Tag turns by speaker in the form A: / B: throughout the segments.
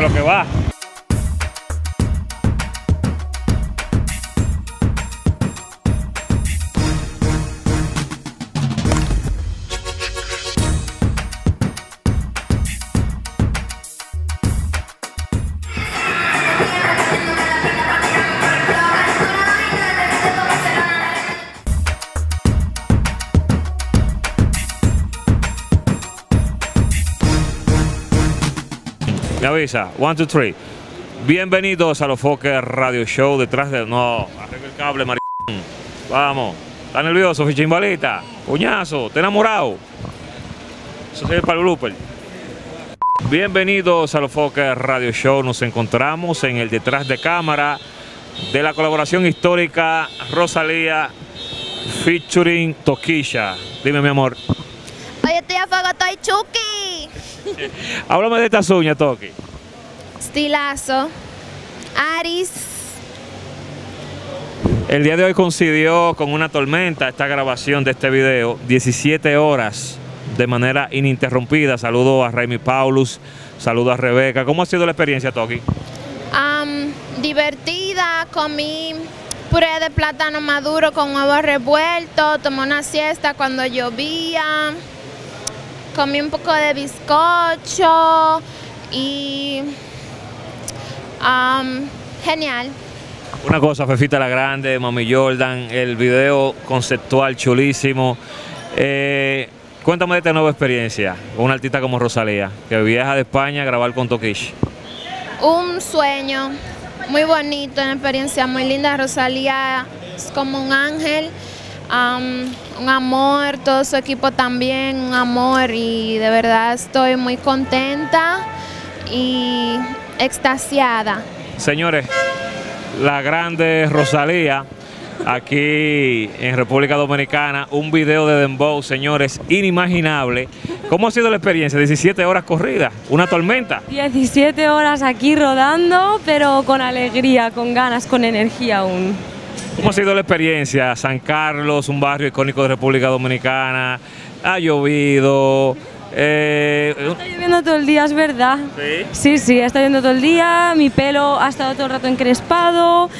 A: lo que va. Avisa. One, two, three. Bienvenidos a los Fokker Radio Show. Detrás de. No, arregla el cable, maricón. Vamos. ¿Estás nervioso, fichimbalita? Puñazo, ¿te enamorado? Eso es para el blooper. Bienvenidos a los Fokker Radio Show. Nos encontramos en el detrás de cámara de la colaboración histórica Rosalía featuring Toquilla. Dime, mi amor.
B: Oye, estoy a fuego, estoy Chucky.
A: Háblame de estas uñas, Toki.
B: Estilazo. Aris.
A: El día de hoy coincidió con una tormenta esta grabación de este video, 17 horas de manera ininterrumpida. Saludo a Raimi Paulus, saludo a Rebeca. ¿Cómo ha sido la experiencia, Toki?
B: Am, divertida, comí puré de plátano maduro con huevos revueltos, tomé una siesta cuando llovía, comí un poco de bizcocho y genial.
A: Una cosa, Fefita la Grande, Mami Jordan, el video conceptual chulísimo. Eh, cuéntame de esta nueva experiencia una artista como Rosalía, que viaja de España a grabar con Toquish.
B: Un sueño muy bonito, una experiencia muy linda. Rosalía es como un ángel, un amor, todo su equipo también, un amor y de verdad estoy muy contenta y extasiada.
A: Señores, la grande Rosalía, aquí en República Dominicana, un video de Dembow, señores, inimaginable. ¿Cómo ha sido la experiencia? 17 horas corridas, una tormenta.
C: 17 horas aquí rodando, pero con alegría, con ganas, con energía aún.
A: ¿Cómo ha sido la experiencia? San Carlos, un barrio icónico de República Dominicana, ha llovido. Eh,
C: Está lloviendo todo el día, es verdad.
A: ¿Sí?
C: Sí, sí, está lloviendo todo el día, mi pelo ha estado todo el rato encrespado,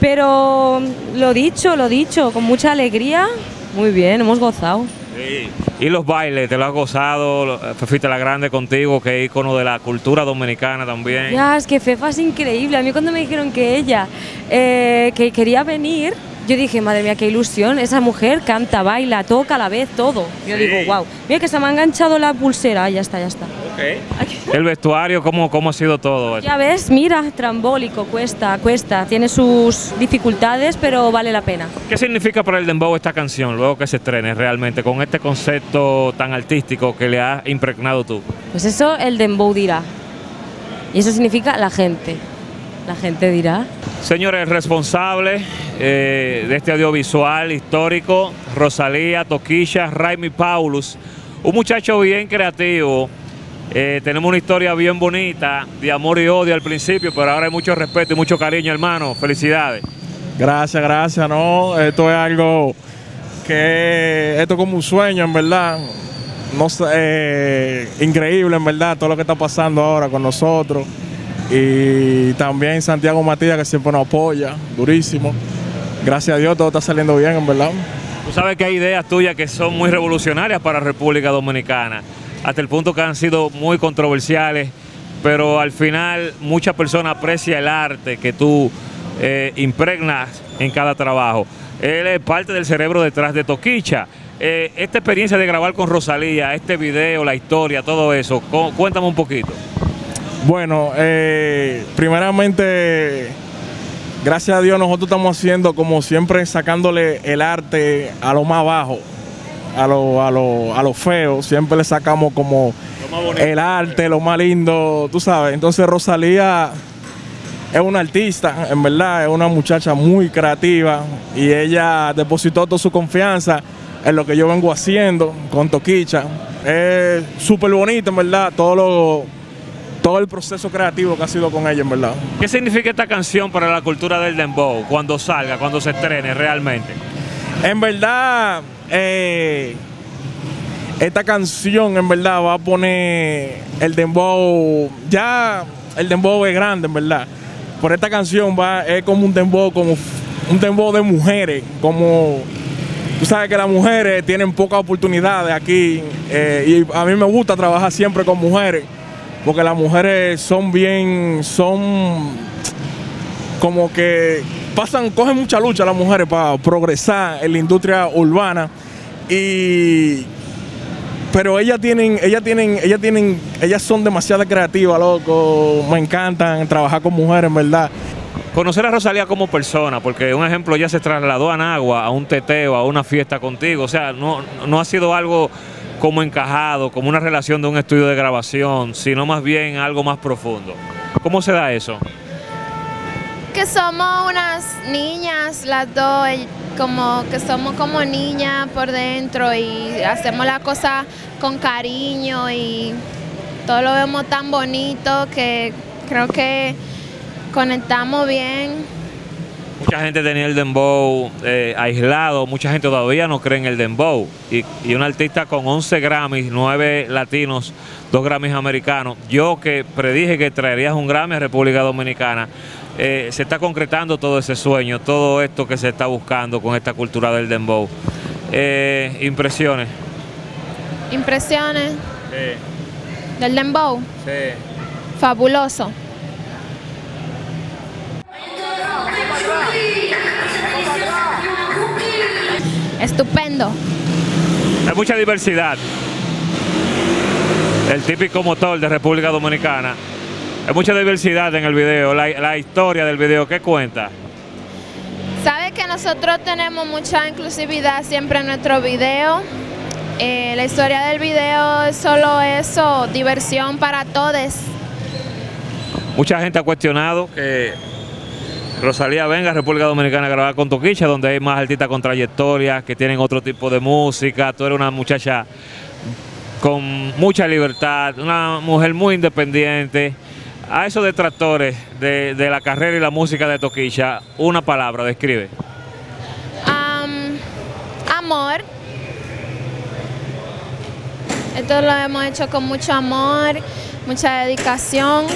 C: pero lo dicho, lo dicho, con mucha alegría. Muy bien, hemos gozado.
A: Sí. Y los bailes, te lo has gozado, lo- Fefita la Grande contigo, que es icono de la cultura dominicana también.
C: Ya, es que Fefa es increíble. A mí cuando me dijeron que ella eh, que quería venir, yo dije, madre mía, qué ilusión. Esa mujer canta, baila, toca a la vez, todo. Yo
A: Sí.
C: digo, wow. Mira que se me ha enganchado la pulsera. Ya está, ya está.
A: Ok. El vestuario, ¿cómo, cómo ha sido todo?
C: Ya ves, mira, trambólico, cuesta, cuesta. Tiene sus dificultades, pero vale la pena.
A: ¿Qué significa para el Dembow esta canción luego que se estrene realmente con este concepto tan artístico que le has impregnado tú?
C: Pues eso el dembow dirá. Y eso significa la gente. La gente dirá.
A: Señores, responsable eh, de este audiovisual histórico, Rosalía, Toquilla, Raimi Paulus, un muchacho bien creativo. Eh, tenemos una historia bien bonita de amor y odio al principio, pero ahora hay mucho respeto y mucho cariño, hermano. Felicidades.
D: Gracias, gracias, no. Esto es algo que esto es como un sueño, en verdad. No sé, eh, increíble, en verdad, todo lo que está pasando ahora con nosotros. Y también Santiago Matías, que siempre nos apoya, durísimo. Gracias a Dios todo está saliendo bien, en verdad.
A: Tú sabes que hay ideas tuyas que son muy revolucionarias para República Dominicana, hasta el punto que han sido muy controversiales, pero al final muchas personas aprecian el arte que tú eh, impregnas en cada trabajo. Él es parte del cerebro detrás de Toquicha. Eh, esta experiencia de grabar con Rosalía, este video, la historia, todo eso, cu- cuéntame un poquito.
D: Bueno, eh, primeramente, gracias a Dios nosotros estamos haciendo como siempre sacándole el arte a lo más bajo, a lo, a lo, a lo feo, siempre le sacamos como el arte, lo más lindo, tú sabes. Entonces Rosalía es una artista, en verdad, es una muchacha muy creativa y ella depositó toda su confianza en lo que yo vengo haciendo con Toquicha. Es súper bonito, en verdad, todo lo todo el proceso creativo que ha sido con ella, en verdad.
A: ¿Qué significa esta canción para la cultura del dembow cuando salga, cuando se estrene realmente?
D: En verdad, eh, esta canción, en verdad, va a poner el dembow. Ya el dembow es grande, en verdad. Por esta canción va, es como un dembow, como un dembow de mujeres, como tú sabes que las mujeres tienen pocas oportunidades aquí eh, y a mí me gusta trabajar siempre con mujeres porque las mujeres son bien, son como que pasan, cogen mucha lucha las mujeres para progresar en la industria urbana y pero ellas tienen, ellas tienen, ellas tienen, ellas son demasiado creativas, loco. Me encantan trabajar con mujeres, en verdad.
A: Conocer a Rosalía como persona, porque un ejemplo ya se trasladó a Nagua, a un teteo, a una fiesta contigo. O sea, no, no ha sido algo como encajado, como una relación de un estudio de grabación, sino más bien algo más profundo. ¿Cómo se da eso?
B: Que somos unas niñas, las dos, como que somos como niñas por dentro y hacemos la cosa con cariño y todo lo vemos tan bonito que creo que conectamos bien.
A: Mucha gente tenía el dembow eh, aislado, mucha gente todavía no cree en el dembow. Y, y un artista con 11 Grammys, 9 latinos, 2 Grammys americanos. Yo que predije que traerías un Grammy a República Dominicana, eh, se está concretando todo ese sueño, todo esto que se está buscando con esta cultura del dembow. Eh, impresiones.
B: Impresiones
A: Sí,
B: del dembow,
A: sí.
B: fabuloso. Estupendo.
A: Hay mucha diversidad. El típico motor de República Dominicana. Hay mucha diversidad en el video. La, la historia del video, ¿qué cuenta?
B: Sabe que nosotros tenemos mucha inclusividad siempre en nuestro video. Eh, la historia del video es solo eso, diversión para todos.
A: Mucha gente ha cuestionado que Rosalía venga a República Dominicana a grabar con Toquicha, donde hay más artistas con trayectoria, que tienen otro tipo de música. Tú eres una muchacha con mucha libertad, una mujer muy independiente. A esos detractores de, la carrera y la música de Toquicha, una palabra, describe.
B: Am, amor. Esto lo hemos hecho con mucho amor, mucha dedicación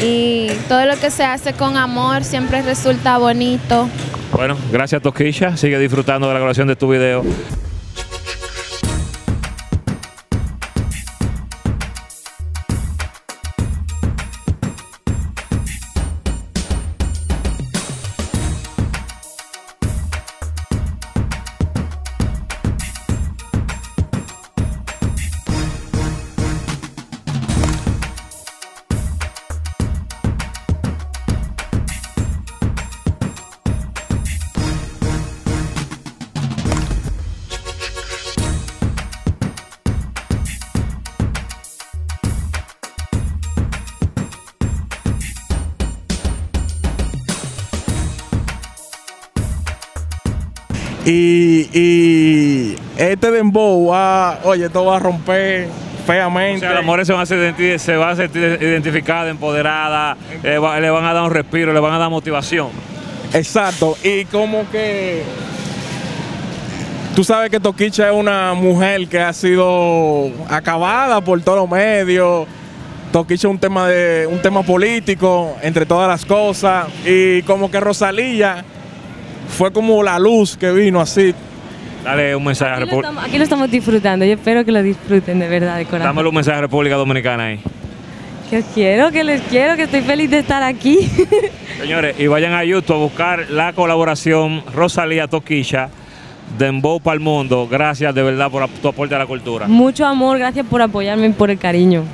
B: y todo lo que se hace con amor siempre resulta bonito.
A: Bueno, gracias Toquisha, sigue disfrutando de la grabación de tu video.
D: Y, y este dembow va, oye, esto va a romper
A: O
D: feamente.
A: sea, las mujeres se van a sentir, se van a sentir identificadas, empoderadas, le, va- le van a dar un respiro, le van a dar motivación.
D: Exacto. Y como que tú sabes que Toquicha es una mujer que ha sido acabada por todos los medios. Toquicha es un tema de un tema político entre todas las cosas y como que Rosalía fue como la luz que vino así.
A: Dale un mensaje a
C: Aquí lo,
A: República.
C: estamos, aquí lo estamos disfrutando. Yo espero que lo disfruten de verdad, de corazón.
A: Dámelo un mensaje a República Dominicana ahí.
C: Que os quiero, que les quiero, que estoy feliz de estar aquí.
A: Señores, y vayan a YouTube a buscar la colaboración Rosalía Toquisha, Dembow para el mundo. Gracias de verdad por tu aporte a la cultura.
C: Mucho amor, gracias por apoyarme y por el cariño.